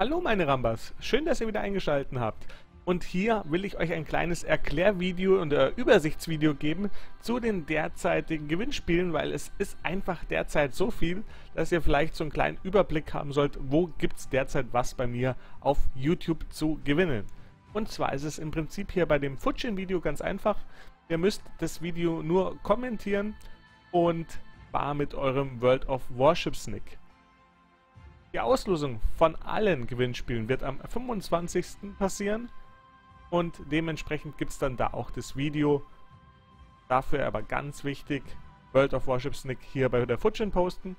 Hallo meine Rambas, schön, dass ihr wieder eingeschaltet habt. Und hier will ich euch ein kleines Erklärvideo und äh, Übersichtsvideo geben zu den derzeitigen Gewinnspielen, weil es ist einfach derzeit so viel, dass ihr vielleicht so einen kleinen Überblick haben sollt, wo gibt es derzeit was bei mir auf YouTube zu gewinnen. Und zwar ist es im Prinzip hier bei dem Futschin-Video ganz einfach. Ihr müsst das Video nur kommentieren und war mit eurem World of Warships Nick. Die Auslosung von allen Gewinnspielen wird am 25. passieren und dementsprechend gibt es dann da auch das Video. Dafür aber ganz wichtig, World of Warships Nick hier bei der Futchin posten.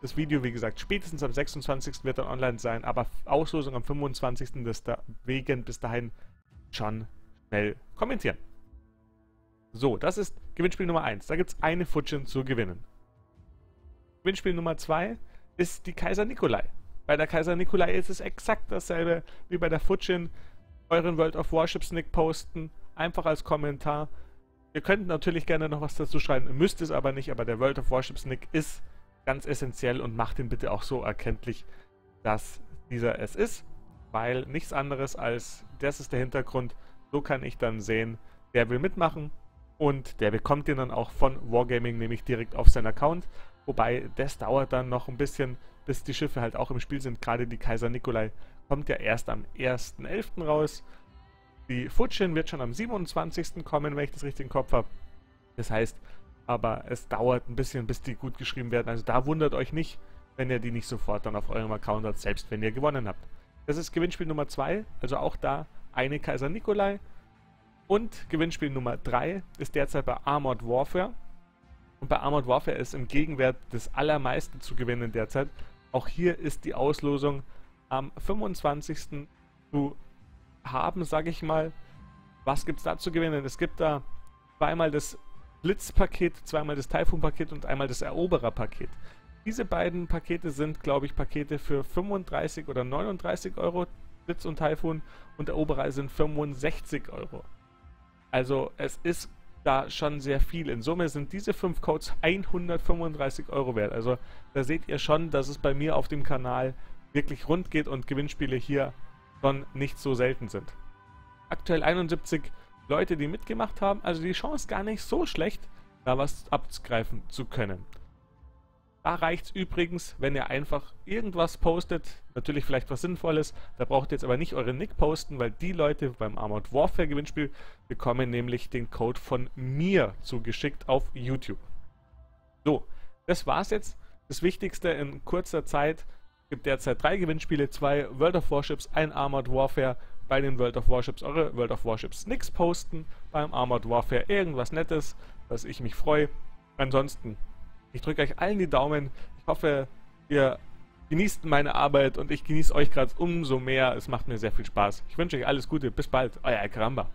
Das Video, wie gesagt, spätestens am 26. wird dann online sein, aber Auslosung am 25. Deswegen bis dahin schon schnell kommentieren. So, das ist Gewinnspiel Nummer 1. Da gibt es eine Futchin zu gewinnen. Gewinnspiel Nummer 2 ist die Kaiser Nikolai. Bei der Kaiser Nikolai ist es exakt dasselbe wie bei der Futschin. Euren World of Warships Nick posten, einfach als Kommentar. Ihr könnt natürlich gerne noch was dazu schreiben, müsst es aber nicht, aber der World of Warships Nick ist ganz essentiell und macht ihn bitte auch so erkenntlich, dass dieser es ist, weil nichts anderes als das ist der Hintergrund. So kann ich dann sehen, wer will mitmachen und der bekommt den dann auch von Wargaming nämlich direkt auf seinen Account. Wobei das dauert dann noch ein bisschen, bis die Schiffe halt auch im Spiel sind. Gerade die Kaiser Nikolai kommt ja erst am 1.11. raus. Die Futschin wird schon am 27. kommen, wenn ich das richtig im Kopf habe. Das heißt, aber es dauert ein bisschen, bis die gut geschrieben werden. Also da wundert euch nicht, wenn ihr die nicht sofort dann auf eurem Account habt, selbst wenn ihr gewonnen habt. Das ist Gewinnspiel Nummer 2, also auch da eine Kaiser Nikolai. Und Gewinnspiel Nummer 3 ist derzeit bei Armored Warfare. Und bei Armored Warfare ist im Gegenwert das allermeiste zu gewinnen derzeit. Auch hier ist die Auslosung am 25. zu haben, sage ich mal. Was gibt es da zu gewinnen? Es gibt da zweimal das Blitzpaket, zweimal das Typhoon-Paket und einmal das Eroberer-Paket. Diese beiden Pakete sind, glaube ich, Pakete für 35 oder 39 Euro Blitz und Typhoon und Eroberer sind 65 Euro. Also es ist da schon sehr viel. In Summe sind diese fünf Codes 135 Euro wert. Also da seht ihr schon, dass es bei mir auf dem Kanal wirklich rund geht und Gewinnspiele hier schon nicht so selten sind. Aktuell 71 Leute, die mitgemacht haben, also die Chance gar nicht so schlecht, da was abgreifen zu können. Da reicht es übrigens, wenn ihr einfach irgendwas postet, natürlich vielleicht was Sinnvolles, da braucht ihr jetzt aber nicht euren Nick posten, weil die Leute beim Armored Warfare Gewinnspiel bekommen nämlich den Code von mir zugeschickt auf YouTube. So, das war's jetzt. Das Wichtigste in kurzer Zeit. Es gibt derzeit drei Gewinnspiele, zwei World of Warships, ein Armored Warfare. Bei den World of Warships eure World of Warships Nicks posten, beim Armored Warfare irgendwas Nettes, dass ich mich freue. Ansonsten ich drücke euch allen die Daumen. Ich hoffe, ihr genießt meine Arbeit und ich genieße euch gerade umso mehr. Es macht mir sehr viel Spaß. Ich wünsche euch alles Gute. Bis bald. Euer Karamba.